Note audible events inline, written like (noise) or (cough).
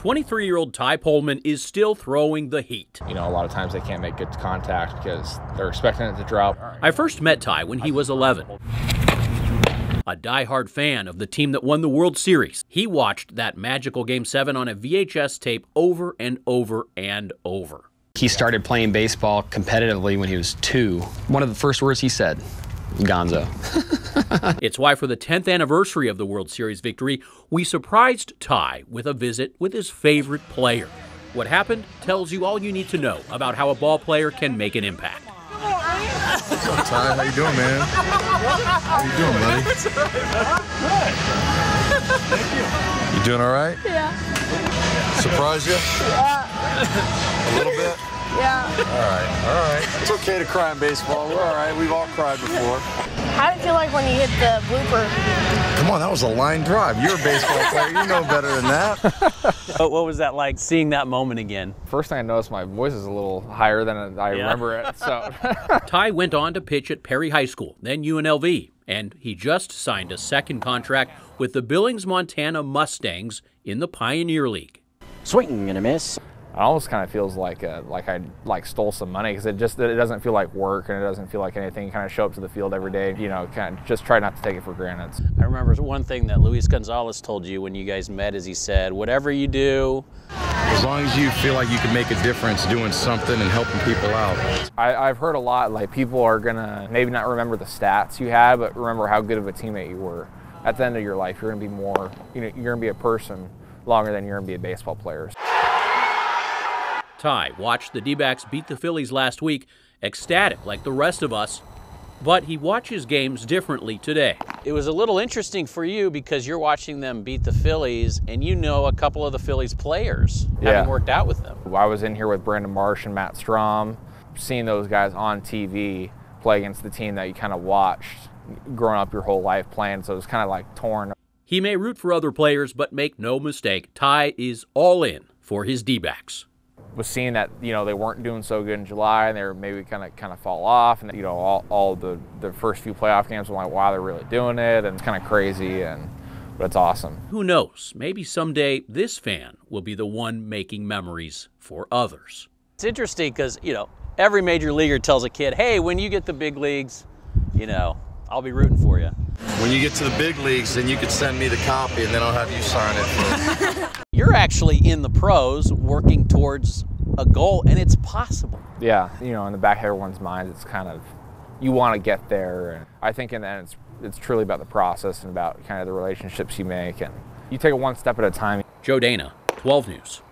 23 year old Ty Pohlmann is still throwing the heat. You know, a lot of times they can't make good contact because they're expecting it to drop. I first met Ty when he was 11. A die-hard fan of the team that won the World Series, he watched that magical Game 7 on a VHS tape over and over and over. He started playing baseball competitively when he was two. One of the first words he said, Gonzo. (laughs) it's why for the 10th anniversary of the World Series victory, we surprised Ty with a visit with his favorite player. What happened tells you all you need to know about how a ball player can make an impact. What's up, Ty? How you doing, man? How you doing, buddy? Thank you. You doing all right? Yeah. Surprise you? Yeah. A little bit? Yeah. All right, all right. It's okay to cry in baseball. We're all right. We've all cried before. How did it feel like when you hit the blooper? Come on, that was a line drive. You're a baseball player. You know better than that. (laughs) what was that like seeing that moment again? First thing I noticed, my voice is a little higher than I yeah. remember it. So (laughs) Ty went on to pitch at Perry High School, then UNLV, and he just signed a second contract with the Billings, Montana Mustangs in the Pioneer League. Swing and a miss it almost kind of feels like a, like I like stole some money because it just it doesn't feel like work and it doesn't feel like anything. You kind of show up to the field every day, you know, kind of just try not to take it for granted. I remember one thing that Luis Gonzalez told you when you guys met is he said, whatever you do, as long as you feel like you can make a difference doing something and helping people out. I, I've heard a lot like people are gonna maybe not remember the stats you had, but remember how good of a teammate you were. At the end of your life, you're gonna be more, you know, you're gonna be a person longer than you're gonna be a baseball player. Ty watched the D backs beat the Phillies last week, ecstatic like the rest of us, but he watches games differently today. It was a little interesting for you because you're watching them beat the Phillies and you know a couple of the Phillies players, yeah. having worked out with them. I was in here with Brandon Marsh and Matt Strahm, seeing those guys on TV play against the team that you kind of watched growing up your whole life playing, so it was kind of like torn. He may root for other players, but make no mistake, Ty is all in for his D backs was seeing that you know they weren't doing so good in July and they were maybe kind of kind of fall off and you know all, all the the first few playoff games were like wow they're really doing it and it's kind of crazy and but it's awesome. Who knows? Maybe someday this fan will be the one making memories for others. It's interesting because you know every major leaguer tells a kid, hey, when you get the big leagues, you know I'll be rooting for you. When you get to the big leagues, then you could send me the copy and then I'll have you sign it. (laughs) You're actually in the pros working towards a goal and it's possible. Yeah, you know, in the back of everyone's mind, it's kind of, you want to get there. And I think in the end, it's, it's truly about the process and about kind of the relationships you make. And you take it one step at a time. Joe Dana, 12 News.